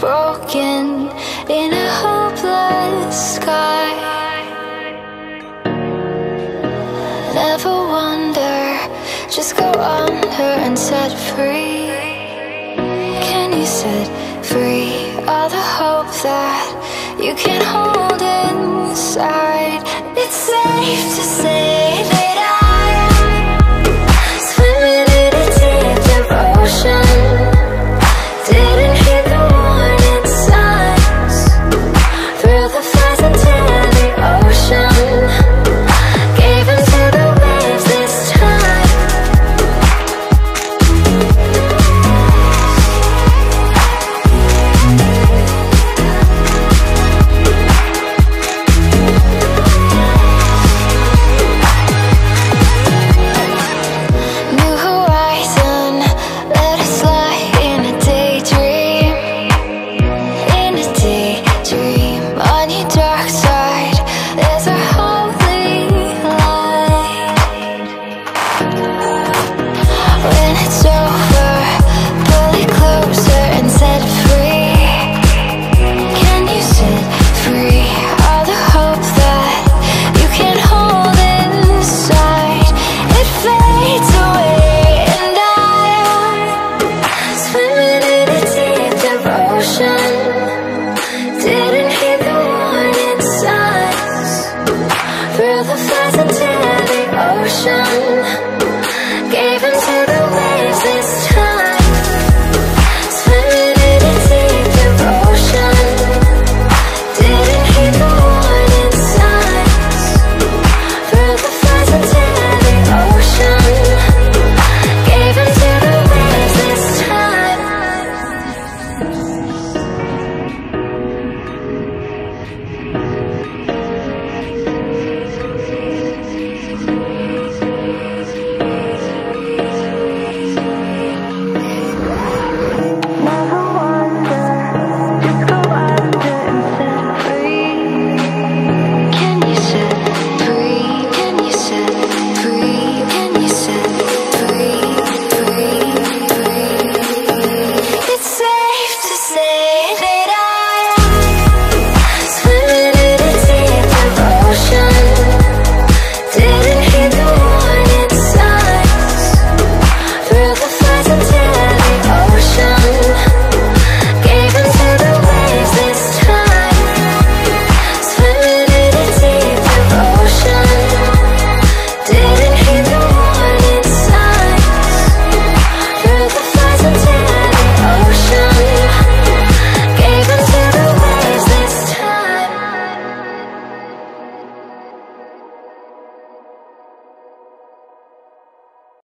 broken in a hopeless sky Never wonder, just go under and set free Can you set free all the hope that you can hold inside? It's safe to say the flies into the ocean. Gave into the